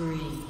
Spree.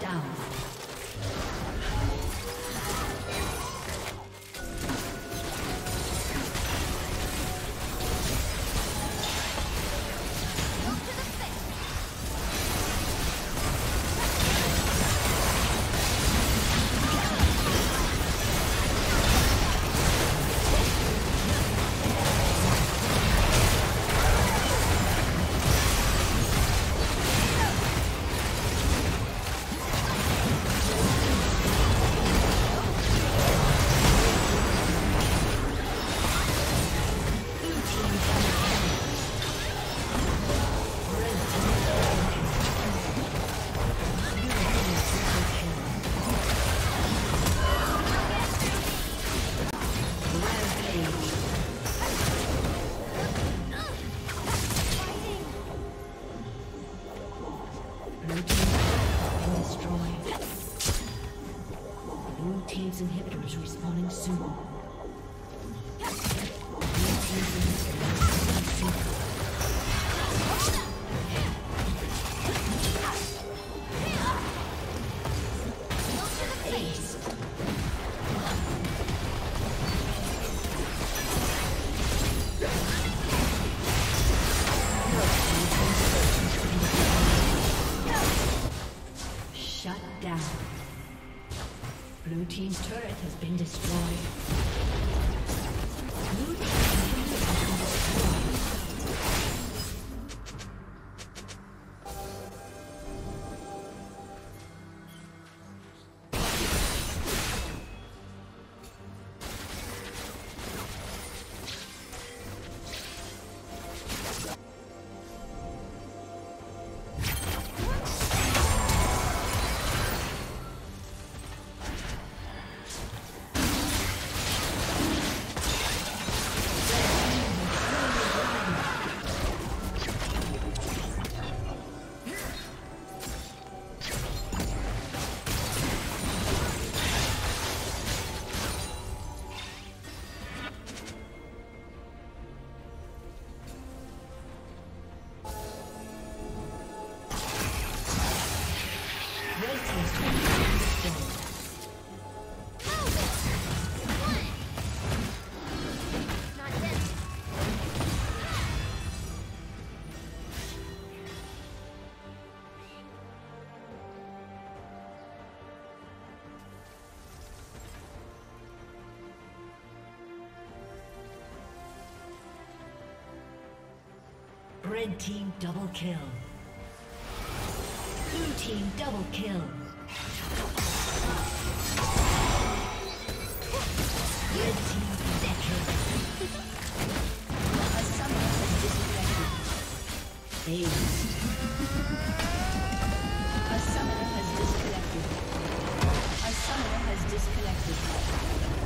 down. Red team double kill. Blue team double kill. Red team decker. A summoner has disconnected. A summoner has disconnected. A summoner has disconnected.